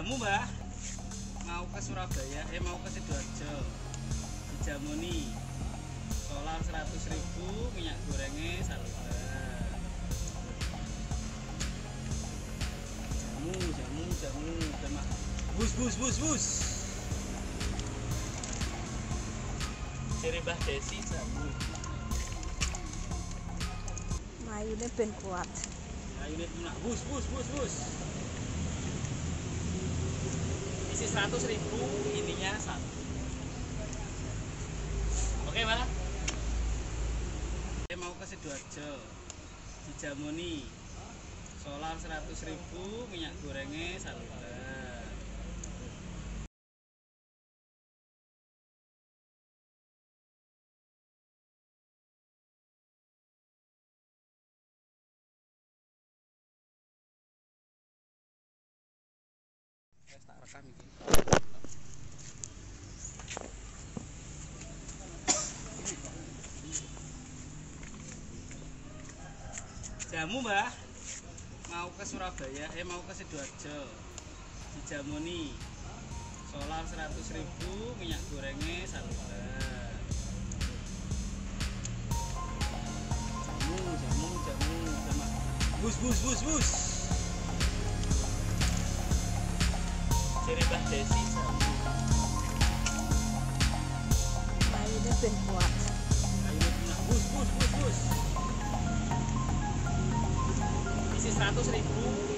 jamu mbah mau ke Surabaya eh mau ke Sidoarjo. Jamu nih solar 100 ribu minyak gorengnya saluran. Jamu jamu jamu. Bus bus bus bus. Ciri Mbah Desi jamu Mayune ben kuat. Bus, bus, bus, bus Isi 100 ribu, ininya satu. Oke mbak. Saya mau ke Sidoarjo. Dijamuni Solar 100 ribu, minyak gorengnya saluran Jamu mbah mau ke Surabaya, eh mau ke Sidoarjo. Dijamuni solar 100 ribu, minyak gorengnya saluran jamu, jamu, jamu, jamu. bus, bus, bus, bus ciri Mbah Desi Mayune ben kuat. ayo bus, bus, bus, bus. Isi 100 ribu